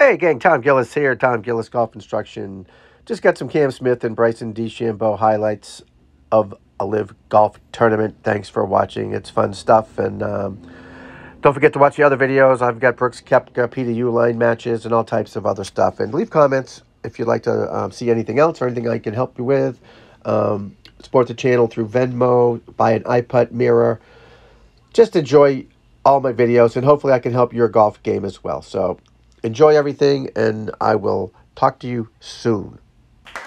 Hey, gang, Tom Gillis here, Tom Gillis Golf Instruction. Just got some Cam Smith and Bryson DeChambeau highlights of a LIV Golf Tournament. Thanks for watching. It's fun stuff. And um, don't forget to watch the other videos. I've got Brooks Koepka, Peter Uihlein matches, and all types of other stuff. And leave comments if you'd like to um, see anything else or anything I can help you with. Um, support the channel through Venmo, buy an Eyeputt mirror. Just enjoy all my videos, and hopefully I can help your golf game as well. So enjoy everything, and I will talk to you soon. Par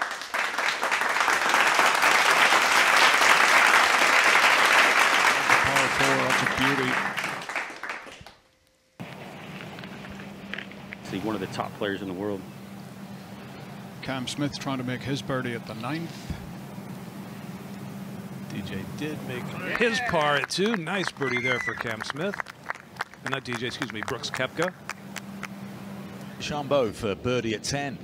four, that's a beauty. See, one of the top players in the world. Cam Smith trying to make his birdie at the ninth. DJ did make his par at two. Nice birdie there for Cam Smith. And not DJ, excuse me, Brooks Koepka. Chambeau for birdie at 10.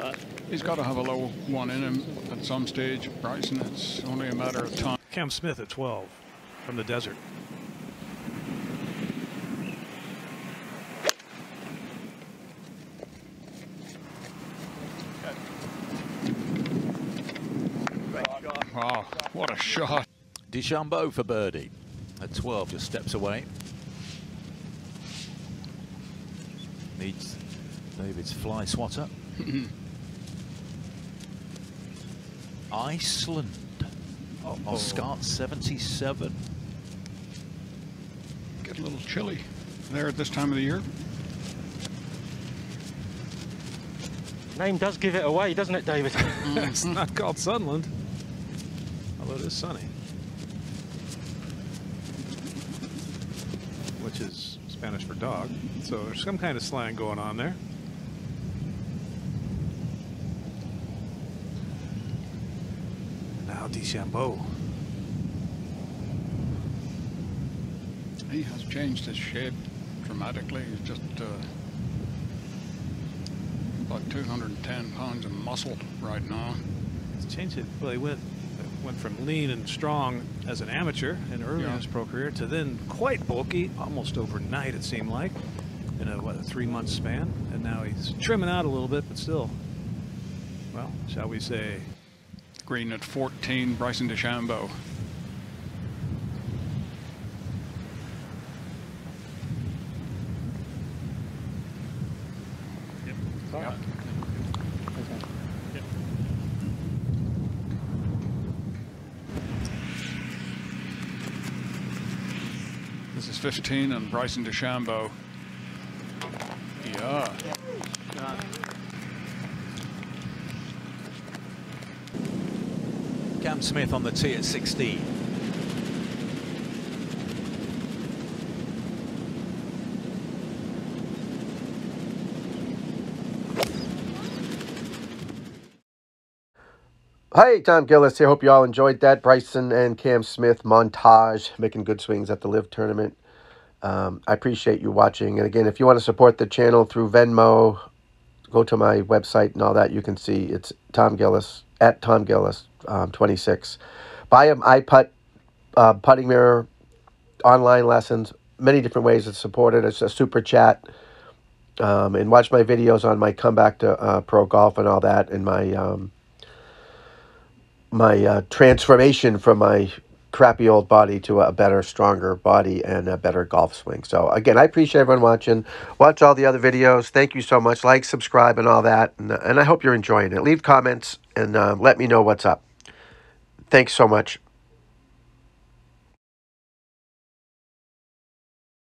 Uh, He's got to have a low one in him at some stage. Bryson, it's only a matter of time. Cam Smith at 12 from the desert. Wow, what a shot. DeChambeau for birdie at 12, just steps away. Needs David's fly swatter. Iceland. Oh, Oscar 77. Get a little chilly there at this time of the year. Name does give it away, doesn't it, David? it's not called Sunland, although it is sunny. Which is Spanish for dog. So there's some kind of slang going on there. Now DeChambeau. He has changed his shape dramatically. He's just uh, about 210 pounds of muscle right now. It's changed it. Well, he went went from lean and strong as an amateur and early in his pro career to then quite bulky, almost overnight it seemed like, in a what a three month span. And now he's trimming out a little bit, but still, well, shall we say, Green at 14, Bryson DeChambeau. This is 15 and Bryson DeChambeau. Yeah. Cam Smith on the tee at 16. Hey, Tom Gillis here. Hope you all enjoyed that. Bryson and Cam Smith montage making good swings at the LIV tournament. Um, I appreciate you watching. And again, if you want to support the channel through Venmo, go to my website and all that. You can see it's Tom Gillis at Tom Gillis um, 26. Buy an Eyeputt uh, putting mirror, online lessons, many different ways to support it. It's a super chat. Um, and watch my videos on my comeback to uh, pro golf and all that, and my um, my uh, transformation from my crappy old body to a better, stronger body and a better golf swing. So again, I appreciate everyone watching. Watch all the other videos. Thank you so much. Like, subscribe, and all that. And, and I hope you're enjoying it. Leave comments and uh, let me know what's up. Thanks so much.